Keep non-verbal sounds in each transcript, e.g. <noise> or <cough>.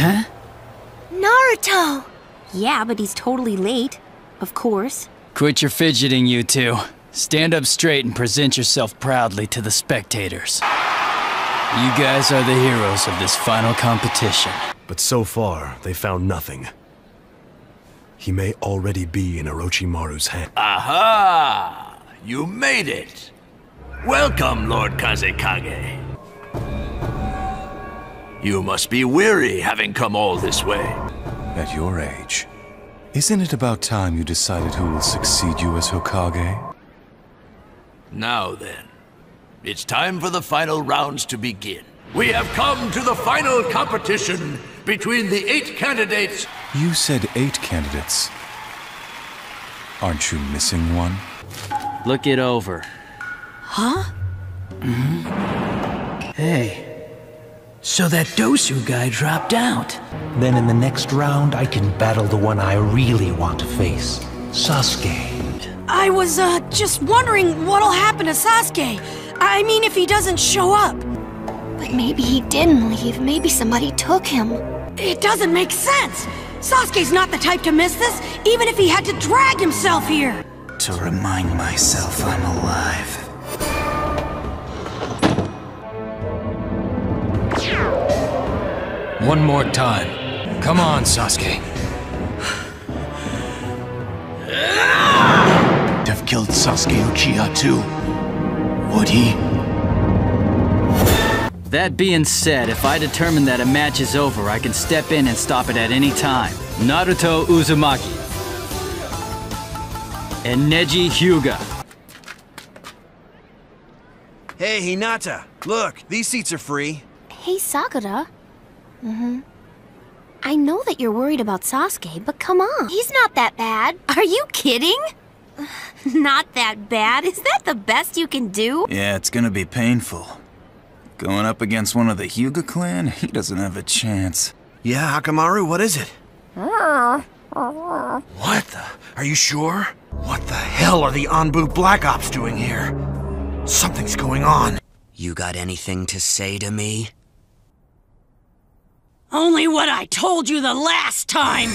Huh? Naruto! Yeah, but he's totally late. Of course. Quit your fidgeting, you two. Stand up straight and present yourself proudly to the spectators. You guys are the heroes of this final competition. But so far, they found nothing. He may already be in Orochimaru's hand. Aha! You made it! Welcome, Lord Kazekage. You must be weary having come all this way. At your age, isn't it about time you decided who will succeed you as Hokage? Now then, it's time for the final rounds to begin. We have come to the final competition between the eight candidates. You said eight candidates. Aren't you missing one? Look it over. Huh? Hey. So that Dosu guy dropped out. Then in the next round, I can battle the one I really want to face. Sasuke. I was, uh, just wondering what'll happen to Sasuke. I mean, if he doesn't show up. But maybe he didn't leave. Maybe somebody took him. It doesn't make sense. Sasuke's not the type to miss this, even if he had to drag himself here. To remind myself I'm alive. One more time. Come on, Sasuke. Have killed Sasuke Uchiha too. Would he? That being said, if I determine that a match is over, I can step in and stop it at any time. Naruto Uzumaki. And Neji Hyuga. Hey, Hinata, look, these seats are free. Hey, Sakura. Mm-hmm. I know that you're worried about Sasuke, but come on. He's not that bad. Are you kidding? <laughs> not that bad. Is that the best you can do? Yeah, it's gonna be painful. Going up against one of the Hyuga clan, he doesn't have a chance. Yeah, Akamaru, what is it? What the? Are you sure? What the hell are the Anbu Black Ops doing here? Something's going on. You got anything to say to me? Only what I told you the last time!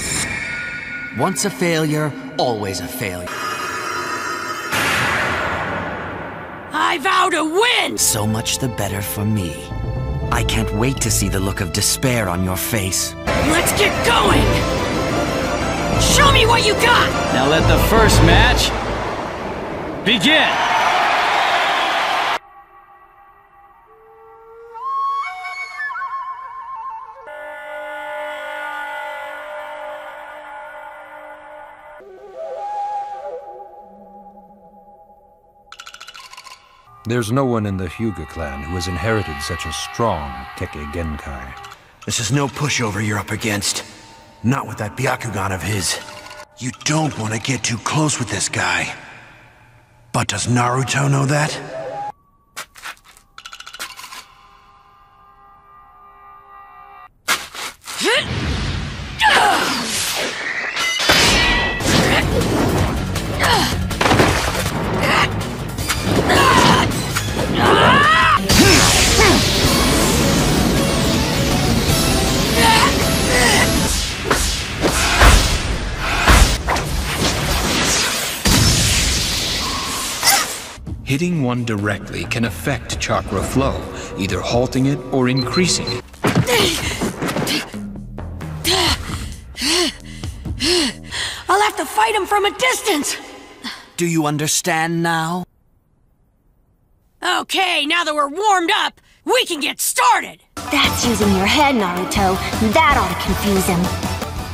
Once a failure, always a failure. I vow to win! So much the better for me. I can't wait to see the look of despair on your face. Let's get going! Show me what you got! Now let the first match begin! There's no one in the Hyuga clan who has inherited such a strong Kekkei Genkai. This is no pushover you're up against. Not with that Byakugan of his. You don't want to get too close with this guy. But does Naruto know that? Hitting one directly can affect chakra flow, either halting it or increasing it. I'll have to fight him from a distance! Do you understand now? Okay, now that we're warmed up, we can get started! That's using your head, Naruto. That ought to confuse him.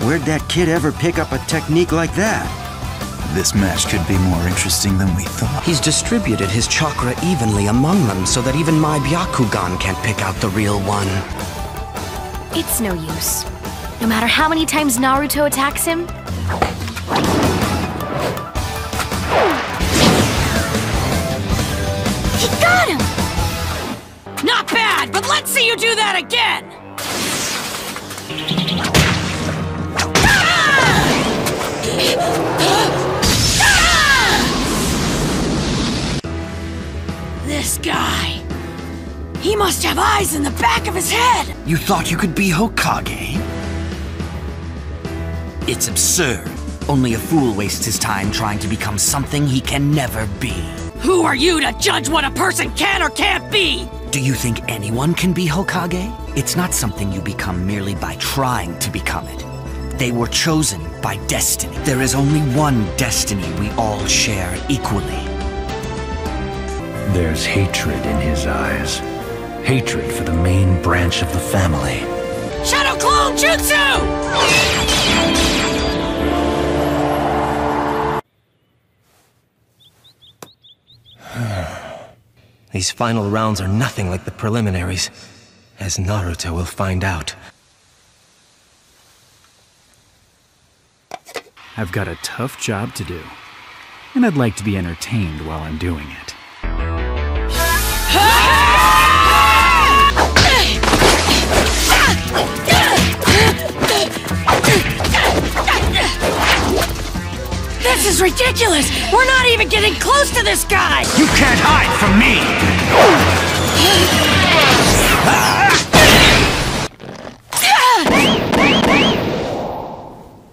Where'd that kid ever pick up a technique like that? This match could be more interesting than we thought. He's distributed his chakra evenly among them so that even my Byakugan can't pick out the real one. It's no use. No matter how many times Naruto attacks him, he got him! Not bad, but let's see you do that again! Must have eyes in the back of his head! You thought you could be Hokage? It's absurd. Only a fool wastes his time trying to become something he can never be. Who are you to judge what a person can or can't be? Do you think anyone can be Hokage? It's not something you become merely by trying to become it. They were chosen by destiny. There is only one destiny we all share equally. There's hatred in his eyes. Hatred for the main branch of the family. Shadow Clone Jutsu! <sighs> These final rounds are nothing like the preliminaries, as Naruto will find out. I've got a tough job to do, and I'd like to be entertained while I'm doing it. This is ridiculous! We're not even getting close to this guy! You can't hide from me!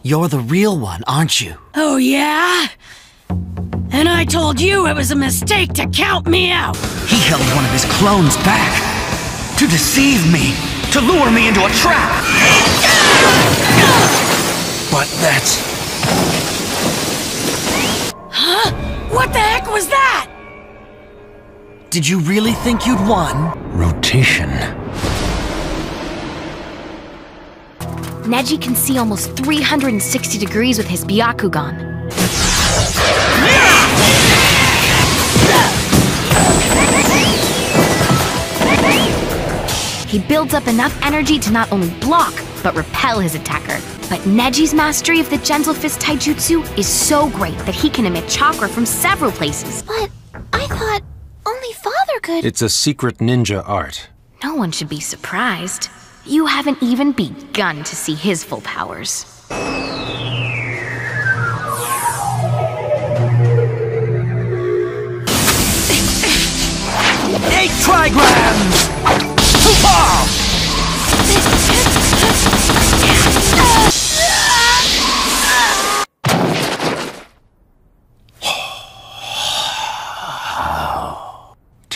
You're the real one, aren't you? Oh, yeah? And I told you it was a mistake to count me out! He held one of his clones back to deceive me, to lure me into a trap. But that's Huh? What the heck was that? Did you really think you'd won? Rotation. Neji can see almost 360 degrees with his Byakugan. He builds up enough energy to not only block, but repel his attacker. But Neji's mastery of the Gentle Fist Taijutsu is so great that he can emit chakra from several places. But I thought only Father could. It's a secret ninja art. No one should be surprised. You haven't even begun to see his full powers. Eight trigrams! Hoo-ha!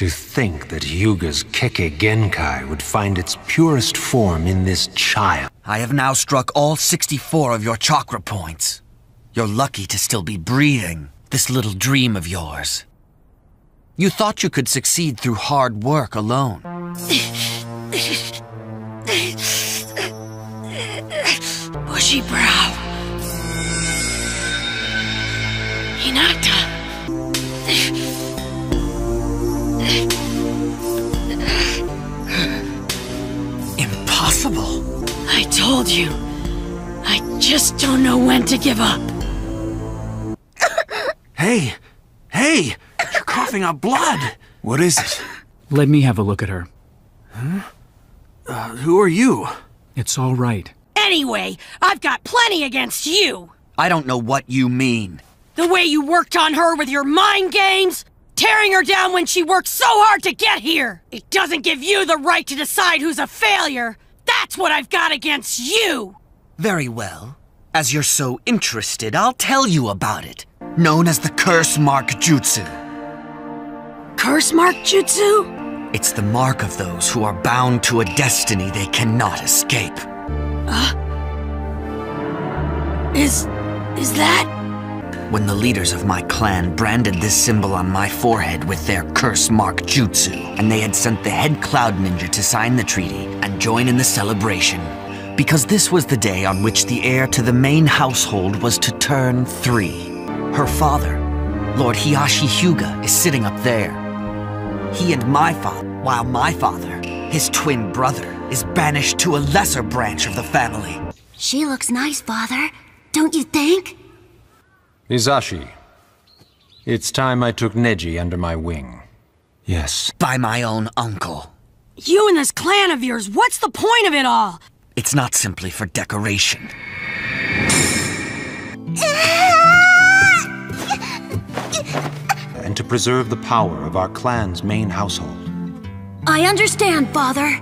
To think that Hyuga's Kekkei Genkai would find its purest form in this child. I have now struck all 64 of your chakra points. You're lucky to still be breathing, this little dream of yours. You thought you could succeed through hard work alone. Bushy brow. Hinata. Impossible. I told you. I just don't know when to give up. Hey! Hey! You're coughing up blood! What is it? Let me have a look at her. Huh? Uh, who are you? It's all right. Anyway, I've got plenty against you. I don't know what you mean. The way you worked on her with your mind games, tearing her down when she worked so hard to get here. It doesn't give you the right to decide who's a failure. That's what I've got against you. Very well. As you're so interested, I'll tell you about it. Known as the Curse Mark Jutsu. Curse Mark Jutsu? It's the mark of those who are bound to a destiny they cannot escape. Uh, is. is that? When the leaders of my clan branded this symbol on my forehead with their Curse Mark Jutsu, and they had sent the head Cloud Ninja to sign the treaty and join in the celebration, because this was the day on which the heir to the main household was to turn three. Her father, Lord Hiashi Hyuga, is sitting up there. He and my father, while my father, his twin brother, is banished to a lesser branch of the family. She looks nice, Father. Don't you think? Hizashi, it's time I took Neji under my wing. Yes. By my own uncle. You and this clan of yours, what's the point of it all? It's not simply for decoration. and to preserve the power of our clan's main household. I understand, Father.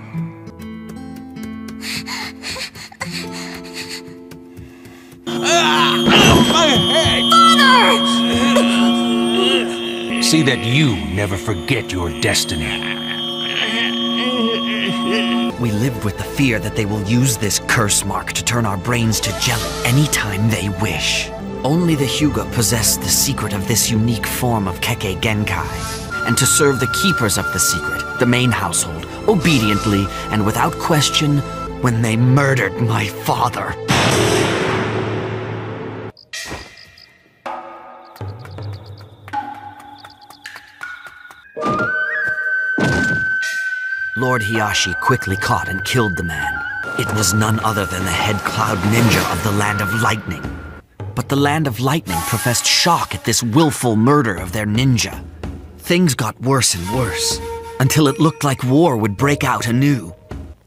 Ah! my head! Father! See that you never forget your destiny. We live with the fear that they will use this curse mark to turn our brains to jelly anytime they wish. Only the Hyuga possess the secret of this unique form of Kekkei Genkai. And to serve the keepers of the secret, the main household, obediently and without question, when they murdered my father. Lord Hiashi quickly caught and killed the man. It was none other than the head cloud ninja of the Land of Lightning. But the Land of Lightning professed shock at this willful murder of their ninja. Things got worse and worse, until it looked like war would break out anew.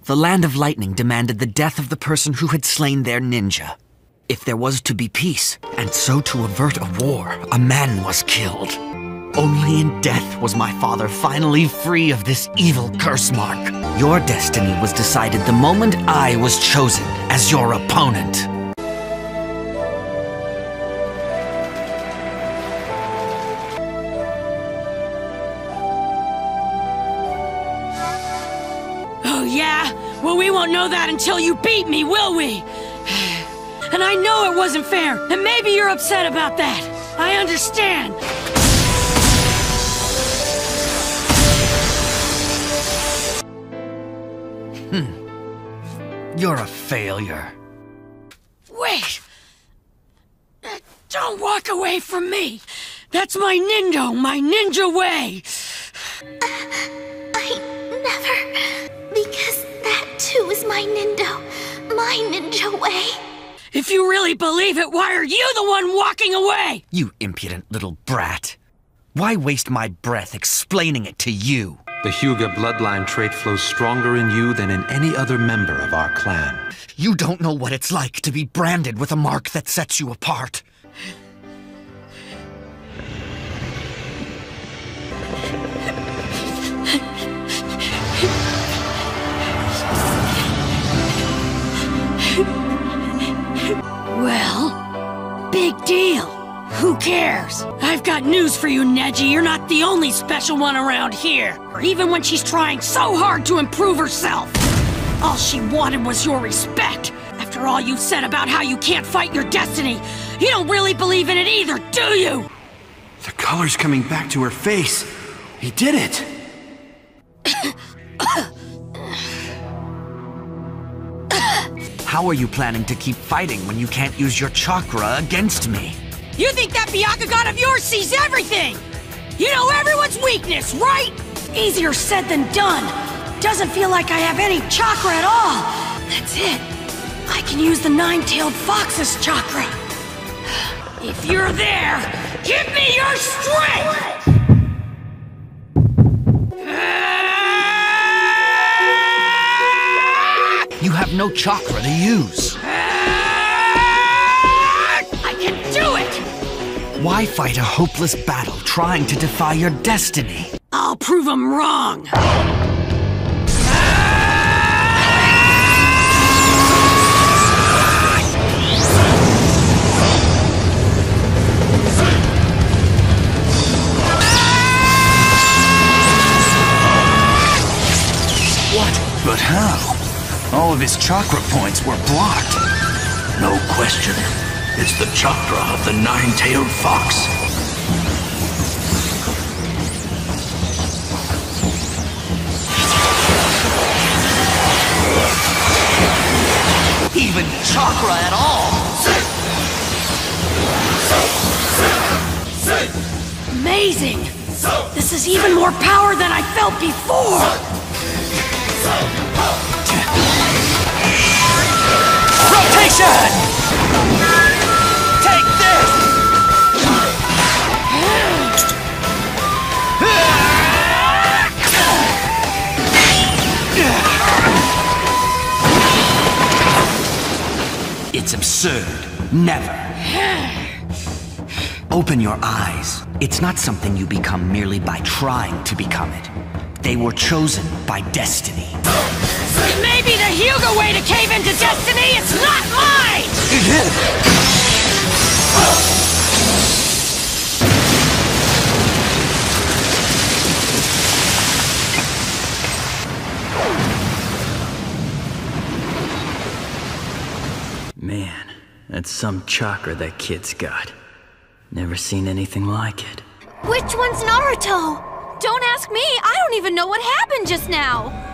The Land of Lightning demanded the death of the person who had slain their ninja. If there was to be peace, and so to avert a war, a man was killed. Only in death was my father finally free of this evil curse mark. Your destiny was decided the moment I was chosen as your opponent. Oh, yeah? Well, we won't know that until you beat me, will we? <sighs> And I know it wasn't fair, and maybe you're upset about that. I understand. You're a failure. Wait! Uh, Don't walk away from me! That's my Nindo, my ninja way! I never. Because that too is my Nindo. My ninja way. If you really believe it, why are you the one walking away? You impudent little brat. Why waste my breath explaining it to you? The Hyuga bloodline trait flows stronger in you than in any other member of our clan. You don't know what it's like to be branded with a mark that sets you apart. Well, big deal. Who cares? I've got news for you, Neji. You're not the only special one around here. Or even when she's trying so hard to improve herself. All she wanted was your respect. After all you've said about how you can't fight your destiny, you don't really believe in it either, do you? The color's coming back to her face. He did it. <coughs> How are you planning to keep fighting when you can't use your chakra against me? You think that Byakugan of yours sees everything! You know everyone's weakness, right? Easier said than done. Doesn't feel like I have any chakra at all. That's it. I can use the nine-tailed fox's chakra. If you're there, give me your strength! You have no chakra to use. Why fight a hopeless battle trying to defy your destiny? I'll prove them wrong! What? But how? All of his chakra points were blocked. No question. It's the chakra of the nine-tailed fox. Even chakra at all! Amazing! This is even more power than I felt before! Rotation! It's absurd. Never. Open your eyes. It's not something you become merely by trying to become it. They were chosen by destiny. It may be the Hyuga way to cave into destiny, it's not mine! That's some chakra that kid's got. Never seen anything like it. Which one's Naruto? Don't ask me. I don't even know what happened just now.